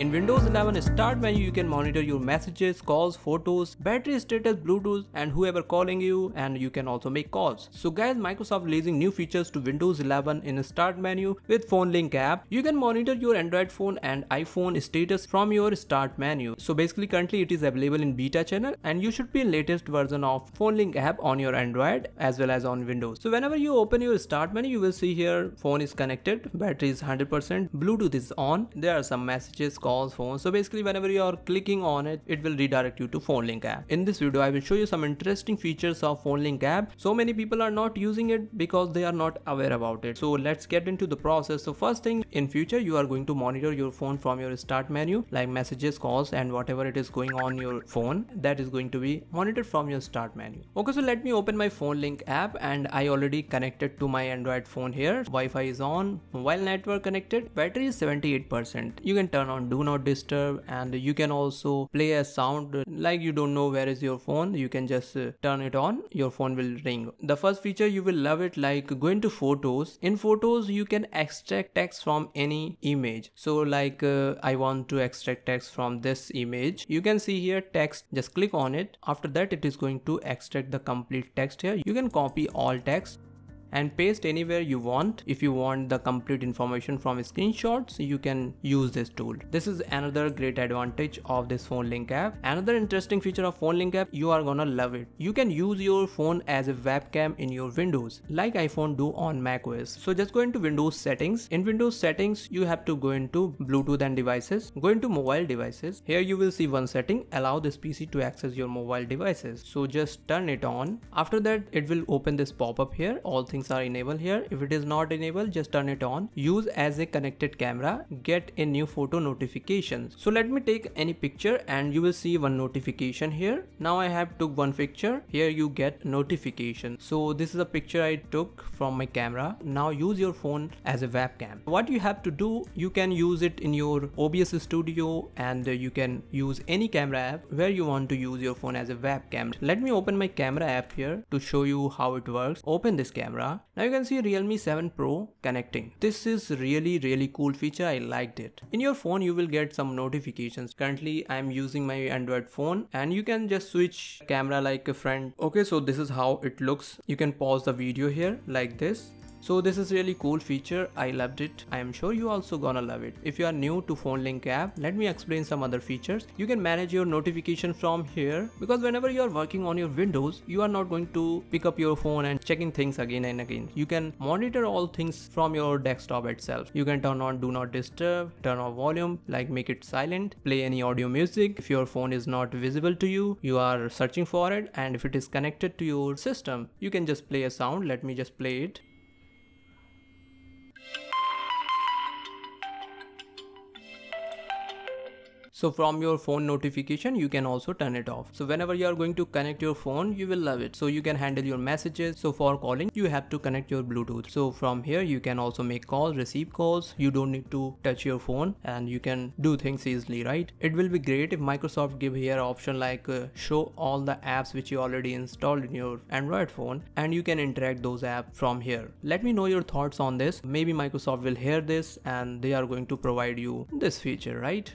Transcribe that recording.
In Windows 11 start menu you can monitor your messages, calls, photos, battery status, Bluetooth and whoever calling you and you can also make calls. So guys Microsoft releasing new features to Windows 11 in start menu with phone link app. You can monitor your Android phone and iPhone status from your start menu. So basically currently it is available in beta channel and you should be in latest version of phone link app on your Android as well as on Windows. So whenever you open your start menu you will see here phone is connected, battery is 100%, Bluetooth is on, there are some messages calls phone so basically whenever you are clicking on it it will redirect you to phone link app. In this video i will show you some interesting features of phone link app. So many people are not using it because they are not aware about it. So let's get into the process. So first thing in future you are going to monitor your phone from your start menu like messages calls and whatever it is going on your phone that is going to be monitored from your start menu. Okay so let me open my phone link app and i already connected to my android phone here. Wi-fi is on mobile network connected battery is 78 percent. You can turn on do not disturb and you can also play a sound like you don't know where is your phone you can just uh, turn it on your phone will ring. The first feature you will love it like go into photos. In photos you can extract text from any image. So like uh, i want to extract text from this image. You can see here text just click on it. After that it is going to extract the complete text here. You can copy all text and paste anywhere you want. If you want the complete information from screenshots, you can use this tool. This is another great advantage of this phone link app. Another interesting feature of phone link app, you are gonna love it. You can use your phone as a webcam in your Windows, like iPhone do on macOS. So just go into Windows settings. In Windows settings, you have to go into Bluetooth and devices. Go into mobile devices. Here you will see one setting, allow this PC to access your mobile devices. So just turn it on. After that, it will open this pop-up here, all things settings are enabled here. If it is not enabled just turn it on. Use as a connected camera. Get a new photo notifications so let me take any picture and you will see one notification here. Now i have took one picture. Here you get notification. So this is a picture i took from my camera. Now use your phone as a webcam. What you have to do you can use it in your obs studio and you can use any camera app where you want to use your phone as a webcam. Let me open my camera app here to show you how it works. Open this camera now you can see Realme 7 Pro connecting. This is really really cool feature. I liked it. In your phone you will get some notifications. Currently I am using my Android phone and you can just switch camera like a friend. Okay so this is how it looks. You can pause the video here like this so this is really cool feature. I loved it. I am sure you also gonna love it. If you are new to phone link app, let me explain some other features. You can manage your notification from here because whenever you are working on your Windows, you are not going to pick up your phone and checking things again and again. You can monitor all things from your desktop itself. You can turn on do not disturb, turn off volume, like make it silent, play any audio music. If your phone is not visible to you, you are searching for it and if it is connected to your system, you can just play a sound. Let me just play it. So from your phone notification, you can also turn it off. So whenever you are going to connect your phone, you will love it. So you can handle your messages. So for calling, you have to connect your Bluetooth. So from here, you can also make calls, receive calls. You don't need to touch your phone and you can do things easily, right? It will be great if Microsoft give here option like uh, show all the apps which you already installed in your Android phone and you can interact those apps from here. Let me know your thoughts on this. Maybe Microsoft will hear this and they are going to provide you this feature, right?